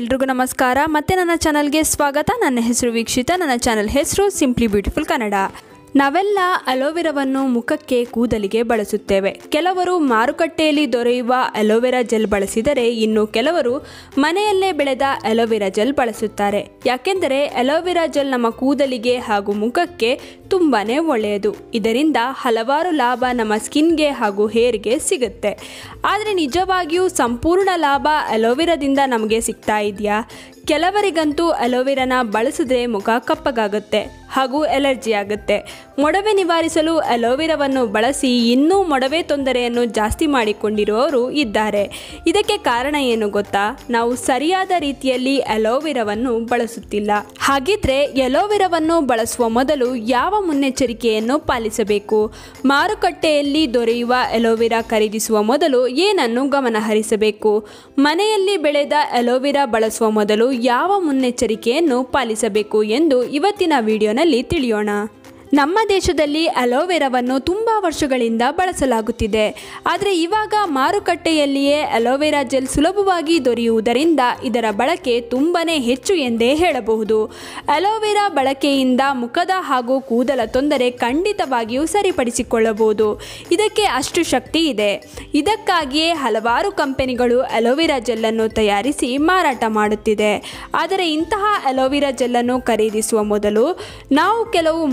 ಎಲ್ರಿಗೂ ನಮಸ್ಕಾರ. ಮತ್ತೆ ನನ್ನ ಚಾನಲ್ಗೆ ಸ್ವಾಗತ. ನನ್ನ ಹೆಸರು ವೀಕ್ಷಿತ. ನನ್ನ ಚಾನಲ್ ಹೆಸರು ಸಿಂಪ್ಲಿ ಬ್ಯೂಟಿಫುಲ್ ಕನ್ನಡ ನಾವೆಲ್ಲ ಅಲೋವೆರಾವನ್ನು ಮುಖಕ್ಕೆ ಕೂದಲಿಗೆ ಬಳಸುತ್ತೇವೆ. ಕೆಲವರು ಮಾರುಕಟ್ಟೆಯಲ್ಲಿ ದೊರೆಯುವ ಅಲೋವೆರಾ ಜೆಲ್ ಬಳಸಿದರೆ ಇನ್ನು ಕೆಲವರು ಮನೆಯಲ್ಲೇ ಬೆಳೆದ ಅಲೋವೆರಾ ಜೆಲ್ ಬಳಸುತ್ತಾರೆ. ಯಾಕೆಂದರೆ ಅಲೋವೆರಾ ಜೆಲ್ ನಮ್ಮ ಕೂದಲಿಗೆ ಹಾಗೂ ಮುಖಕ್ಕೆ ತುಂಬಾ ಒಳ್ಳೆಯದು. ಇದರಿಂದ ಹಲವಾರು ಲಾಭ ನಮ್ಮ ಸ್ಕಿನ್ಗೆ ಹಾಗೂ ಹೇರ್ಗೆ ಸಿಗುತ್ತೆ. ಆದರೆ ನಿಜವಾಗಿಯೂ ಸಂಪೂರ್ಣ ಲಾಭ ಅಲೋವೆರಾದಿಂದ ನಮಗೆ ಸಿಗ್ತಾ ಇದೆಯಾ? ಕೆಲವರಿಗಂತೂ ಅಲೋವೆರಾನ ಬಳಸಿದ್ರೆ ಮುಖ ಕಪ್ಪಗಾಗುತ್ತೆ. ಹಾಗೂ ಎಲರ್ಜಿ ಆಗುತ್ತೆ ಮೊಡವೆ ನಿವಾರಿಸಲು ಅಲೋವೆರಾವನ್ನು ಬಳಸಿ ಇನ್ನೂ ಮೊಡವೆ ತೊಂದರೆಯನ್ನು ಜಾಸ್ತಿ ಮಾಡಿಕೊಂಡಿರುವವರು ಇದ್ದಾರೆ. ಇದಕ್ಕೆ ಕಾರಣ ಏನು ಗೊತ್ತಾ? ನಾವು ಸರಿಯಾದ ರೀತಿಯಲ್ಲಿ ಅಲೋವೆರಾವನ್ನು ಬಳಸುತ್ತಿಲ್ಲ. ಹಾಗಿದ್ರೆ ಎಲೋವೆರಾವನ್ನು ಬಳಸುವ ಮೊದಲು ಯಾವ ಮುನ್ನೆಚ್ಚರಿಕೆಯನ್ನು ಪಾಲಿಸಬೇಕು? ಮಾರುಕಟ್ಟೆಯಲ್ಲಿ ದೊರೆಯುವ ಅಲೋವೆರಾ ಖರೀದಿಸುವ ಮೊದಲು ಏನನ್ನು ಗಮನಹರಿಸಬೇಕು? ಮನೆಯಲ್ಲಿ ಬೆಳೆದ ಅಲೋವೆರಾ ಬಳಸುವ ಮೊದಲು ಯಾವ ಮುನ್ನೆಚ್ಚರಿಕೆಯನ್ನು ಪಾಲಿಸಬೇಕು ಎಂದು ಇವತ್ತಿನ ವಿಡಿಯೋನಲ್ಲಿ ತಿಳಿಯೋಣ. ನಮ್ಮ ದೇಶದಲ್ಲಿ ಅಲೋವೆರಾವನ್ನು ತುಂಬ ವರ್ಷಗಳಿಂದ ಬಳಸಲಾಗುತ್ತಿದೆ. ಆದರೆ ಇವಾಗ ಮಾರುಕಟ್ಟೆಯಲ್ಲಿಯೇ ಅಲೋವೆರಾ ಜೆಲ್ ಸುಲಭವಾಗಿ ದೊರೆಯುವುದರಿಂದ ಇದರ ಬಳಕೆ ತುಂಬಾ ಹೆಚ್ಚು ಎಂದೇ ಹೇಳಬಹುದು. ಅಲೋವೆರಾ ಬಳಕೆಯಿಂದ ಮುಖದ ಹಾಗೂ ಕೂದಲ ತೊಂದರೆ ಖಂಡಿತವಾಗಿಯೂ ಸರಿಪಡಿಸಿಕೊಳ್ಳಬಹುದು. ಇದಕ್ಕೆ ಅಷ್ಟು ಶಕ್ತಿ ಇದೆ. ಇದಕ್ಕಾಗಿಯೇ ಹಲವಾರು ಕಂಪನಿಗಳು ಅಲೋವೆರಾ ಜೆಲ್ಲನ್ನು ತಯಾರಿಸಿ ಮಾರಾಟ ಮಾಡುತ್ತಿದೆ. ಆದರೆ ಇಂತಹ ಅಲೋವೆರಾ ಜೆಲ್ಲನ್ನು ಖರೀದಿಸುವ ಮೊದಲು ನಾವು ಕೆಲವು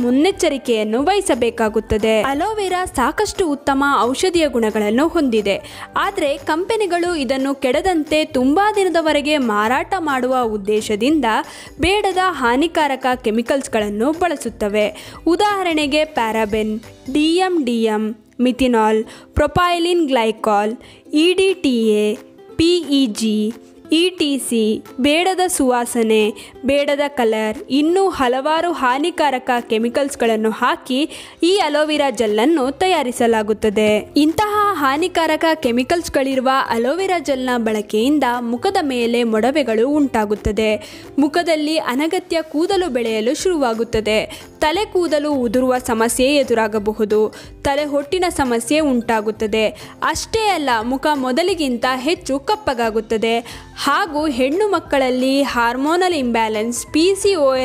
ಮುನ್ನೆಚ್ಚರಿಕೆಯನ್ನು ವಹಿಸಬೇಕಾಗುತ್ತದೆ. ಅಲೋವೆರಾ ಸಾಕಷ್ಟು ಉತ್ತಮ ಔಷಧೀಯ ಗುಣಗಳನ್ನು ಹೊಂದಿದೆ. ಆದರೆ ಕಂಪನಿಗಳು ಇದನ್ನು ಕೆಡದಂತೆ ತುಂಬಾ ದಿನದವರೆಗೆ ಮಾರಾಟ ಮಾಡುವ ಉದ್ದೇಶದಿಂದ ಬೇಡದ ಹಾನಿಕಾರಕ ಕೆಮಿಕಲ್ಸ್ಗಳನ್ನು ಬಳಸುತ್ತವೆ. ಉದಾಹರಣೆಗೆ paraben DM DM methanol, propylene glycol, E T C, ಬೇಡದ ಸುವಾಸನೆ, ಬೇಡದ ಕಲರ್, ಇನ್ನೂ ಹಲವಾರು ಹಾನಿಕಾರಕ ಕೆಮಿಕಲ್ಸ್ಗಳನ್ನು ಹಾಕಿ ಈ ಅಲೋವೆರಾ ಜೆಲ್ಲನ್ನು ತಯಾರಿಸಲಾಗುತ್ತದೆ. ಇಂತಹ ಹಾನಿಕಾರಕ ಕೆಮಿಕಲ್ಸ್ಗಳಿರುವ ಅಲೋವೆರಾ ಜೆಲ್ನ ಬಳಕೆಯಿಂದ ಮುಖದ ಮೇಲೆ ಮೊಡವೆಗಳು ಉಂಟಾಗುತ್ತದೆ. ಮುಖದಲ್ಲಿ ಅನಗತ್ಯ ಕೂದಲು ಬೆಳೆಯಲು ಶುರುವಾಗುತ್ತದೆ. ತಲೆ ಕೂದಲು ಉದುರುವ ಸಮಸ್ಯೆ ಎದುರಾಗಬಹುದು. ತಲೆ ಹೊಟ್ಟಿನ ಸಮಸ್ಯೆ ಉಂಟಾಗುತ್ತದೆ. ಅಷ್ಟೇ ಅಲ್ಲ, ಮುಖ ಮೊದಲಿಗಿಂತ ಹೆಚ್ಚು ಕಪ್ಪಗಾಗುತ್ತದೆ. ಹಾಗೂ ಹೆಣ್ಣು ಮಕ್ಕಳಲ್ಲಿ ಹಾರ್ಮೋನಲ್ ಇಂಬ್ಯಾಲೆನ್ಸ್ ಪಿ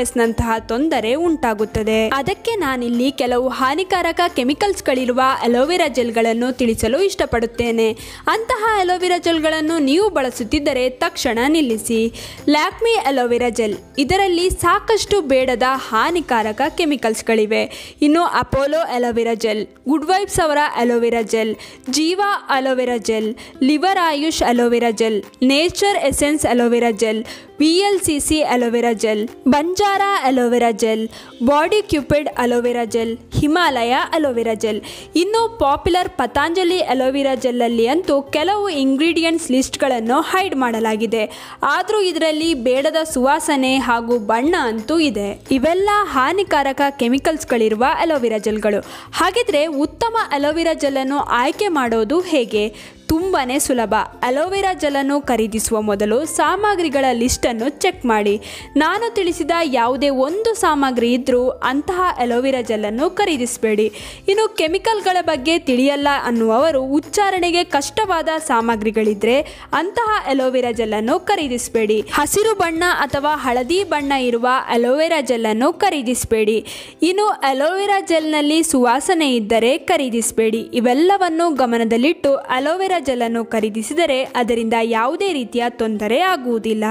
ಎಸ್ನಂತಹ ತೊಂದರೆ ಉಂಟಾಗುತ್ತದೆ. ಅದಕ್ಕೆ ನಾನಿಲ್ಲಿ ಕೆಲವು ಹಾನಿಕಾರಕ ಕೆಮಿಕಲ್ಸ್ಗಳಿರುವ ಅಲೋವೆರಾ ಜೆಲ್ಗಳನ್ನು ತಿಳಿಸಲು ಇಷ್ಟಪಡುತ್ತೇನೆ. ಅಂತಹ ಅಲೋವೆರಾ ಜೆಲ್ಗಳನ್ನು ನೀವು ಬಳಸುತ್ತಿದ್ದರೆ ತಕ್ಷಣ ನಿಲ್ಲಿಸಿ. Lakme aloe vera gel. ಇದರಲ್ಲಿ ಸಾಕಷ್ಟು ಬೇಡದ ಹಾನಿಕಾರಕ ಕೆಮಿಕಲ್ಸ್ಗಳಿವೆ. ಇನ್ನು Apollo aloe vera gel, good vibes ಅವರ aloe vera gel, Jiva aloe vera gel, Lever Ayush aloe vera gel, Nature Essence aloe vera gel, V L C C aloe vera gel, Banjara aloe vera gel, Body Cupid aloe vera gel, Himalaya aloe vera gel. ಇನ್ನು popular Patanjali aloe vera ಜೆಲ್ಲಲ್ಲಿ ಅಂತೂ ಕೆಲವು ingredients ಲಿಸ್ಟ್ಗಳನ್ನು hide ಮಾಡಲಾಗಿದೆ. ಆದರೂ ಇದರಲ್ಲಿ ಬೇಡದ ಸುವಾಸನೆ ಹಾಗೂ ಬಣ್ಣ ಅಂತೂ ಇದೆ. ಇವೆಲ್ಲ ಹಾನಿಕಾರಕ ಕೆಮಿಕಲ್ಸ್ಗಳಿರುವ ಅಲೋವೆರಾ ಜೆಲ್ಗಳು. ಹಾಗಿದ್ರೆ ಉತ್ತಮ ಅಲೋವೆರಾ ಜೆಲ್ಲನ್ನು ಆಯ್ಕೆ ಮಾಡೋದು ಹೇಗೆ? ತುಂಬಾ ಸುಲಭ. ಅಲೋವೆರಾ ಜೆಲನ್ನು ಖರೀದಿಸುವ ಮೊದಲು ಸಾಮಗ್ರಿಗಳ ಲಿಸ್ಟನ್ನು ಚೆಕ್ ಮಾಡಿ. ನಾನು ತಿಳಿಸಿದ ಯಾವುದೇ ಒಂದು ಸಾಮಗ್ರಿ ಇದ್ದರೂ ಅಂತಹ ಅಲೋವೆರಾ ಜೆಲ್ಲನ್ನು ಖರೀದಿಸಬೇಡಿ. ಇನ್ನು ಕೆಮಿಕಲ್ಗಳ ಬಗ್ಗೆ ತಿಳಿಯಲ್ಲ ಅನ್ನುವವರು ಉಚ್ಚಾರಣೆಗೆ ಕಷ್ಟವಾದ ಸಾಮಗ್ರಿಗಳಿದ್ರೆ ಅಂತಹ ಅಲೋವೆರಾ ಜೆಲ್ಲನ್ನು ಖರೀದಿಸಬೇಡಿ. ಹಸಿರು ಬಣ್ಣ ಅಥವಾ ಹಳದಿ ಬಣ್ಣ ಇರುವ ಅಲೋವೆರಾ ಜೆಲ್ಲನ್ನು ಖರೀದಿಸಬೇಡಿ. ಇನ್ನು ಅಲೋವೆರಾ ಜೆಲ್ನಲ್ಲಿ ಸುವಾಸನೆ ಇದ್ದರೆ ಖರೀದಿಸಬೇಡಿ. ಇವೆಲ್ಲವನ್ನು ಗಮನದಲ್ಲಿಟ್ಟು ಅಲೋವೆರಾ ಜೆಲ್ಲನ್ನು ಖರೀದಿಸಿದರೆ ಅದರಿಂದ ಯಾವುದೇ ರೀತಿಯ ತೊಂದರೆ ಆಗುವುದಿಲ್ಲ.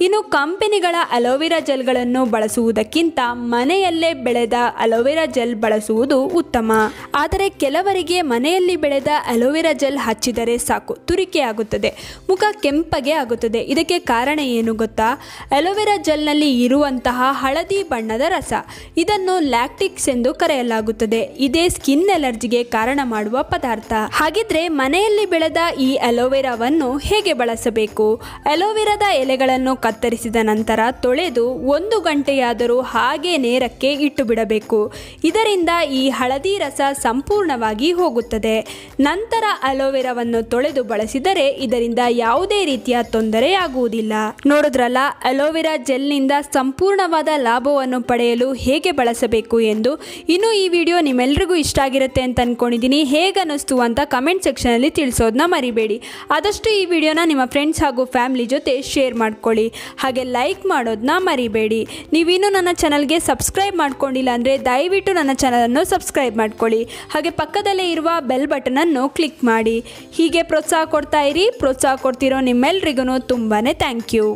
ಇನ್ನು ಕಂಪನಿಗಳ ಅಲೋವೆರಾ ಜೆಲ್ಗಳನ್ನು ಬಳಸುವುದಕ್ಕಿಂತ ಮನೆಯಲ್ಲೇ ಬೆಳೆದ ಅಲೋವೆರಾ ಜೆಲ್ ಬಳಸುವುದು ಉತ್ತಮ. ಆದರೆ ಕೆಲವರಿಗೆ ಮನೆಯಲ್ಲಿ ಬೆಳೆದ ಅಲೋವೆರಾ ಜೆಲ್ ಹಚ್ಚಿದರೆ ಸಾಕು ತುರಿಕೆ ಆಗುತ್ತದೆ ಮುಖ ಕೆಂಪಗೆ ಆಗುತ್ತದೆ. ಇದಕ್ಕೆ ಕಾರಣ ಏನು ಗೊತ್ತಾ? ಅಲೋವೆರಾ ಜೆಲ್ನಲ್ಲಿ ಇರುವಂತಹ ಹಳದಿ ಬಣ್ಣದ ರಸ, ಇದನ್ನು ಲ್ಯಾಕ್ಟಿಕ್ಸ್ ಎಂದು ಕರೆಯಲಾಗುತ್ತದೆ. ಇದೇ ಸ್ಕಿನ್ ಅಲರ್ಜಿಗೆ ಕಾರಣ ಮಾಡುವ ಪದಾರ್ಥ. ಹಾಗಿದ್ರೆ ಮನೆಯಲ್ಲಿ ಬೆಳೆದ ಈ ಅಲೋವೆರಾವನ್ನು ಹೇಗೆ ಬಳಸಬೇಕು? ಅಲೋವೆರಾದ ಎಲೆಗಳನ್ನು ಕತ್ತರಿಸಿದ ನಂತರ ತೊಳೆದು ಒಂದು ಗಂಟೆಯಾದರೂ ಹಾಗೆ ನೇರಕ್ಕೆ ಇಟ್ಟು ಬಿಡಬೇಕು ಇದರಿಂದ ಈ ಹಳದಿ ರಸ ಸಂಪೂರ್ಣವಾಗಿ ಹೋಗುತ್ತದೆ. ನಂತರ ಅಲೋವೆರಾವನ್ನು ತೊಳೆದು ಬಳಸಿದರೆ ಇದರಿಂದ ಯಾವುದೇ ರೀತಿಯ ತೊಂದರೆ ಆಗುವುದಿಲ್ಲ. ನೋಡಿದ್ರಲ್ಲ, ಅಲೋವೆರಾ ಜೆಲ್ನಿಂದ ಸಂಪೂರ್ಣವಾದ ಲಾಭವನ್ನು ಪಡೆಯಲು ಹೇಗೆ ಬಳಸಬೇಕು ಎಂದು? ಇನ್ನು ಈ ವಿಡಿಯೋ ನಿಮ್ಮೆಲ್ಲರಿಗೂ ಇಷ್ಟ ಆಗಿರುತ್ತೆ ಅಂತ ಅನ್ಕೊಂಡಿದ್ದೀನಿ. ಹೇಗೆ ಅನ್ನಿಸ್ತು ಅಂತ ಕಮೆಂಟ್ ಸೆಕ್ಷನಲ್ಲಿ ತಿಳಿಸೋದು. ಹಾಕೋದನ್ನ ಮರಿಬೇಡಿ. ಆದಷ್ಟು ಈ ವಿಡಿಯೋನ ನಿಮ್ಮ ಫ್ರೆಂಡ್ಸ್ ಹಾಗೂ ಫ್ಯಾಮಿಲಿ ಜೊತೆ ಶೇರ್ ಮಾಡ್ಕೊಳ್ಳಿ. ಹಾಗೆ ಲೈಕ್ ಮಾಡೋದನ್ನ ಮರಿಬೇಡಿ. ನೀವಿನ್ನೂ ನನ್ನ ಚಾನಲ್ಗೆ ಸಬ್ಸ್ಕ್ರೈಬ್ ಮಾಡ್ಕೊಂಡಿಲ್ಲ ಅಂದರೆ ದಯವಿಟ್ಟು ನನ್ನ ಚಾನಲನ್ನು ಸಬ್ಸ್ಕ್ರೈಬ್ ಮಾಡ್ಕೊಳ್ಳಿ. ಹಾಗೆ ಪಕ್ಕದಲ್ಲೇ ಇರುವ ಬೆಲ್ ಬಟನನ್ನು ಕ್ಲಿಕ್ ಮಾಡಿ. ಹೀಗೆ ಪ್ರೋತ್ಸಾಹ ಕೊಡ್ತಾ ಇರಿ. ಪ್ರೋತ್ಸಾಹ ಕೊಡ್ತಿರೋ ನಿಮ್ಮೆಲ್ರಿಗೂ ತುಂಬಾ ಥ್ಯಾಂಕ್ ಯು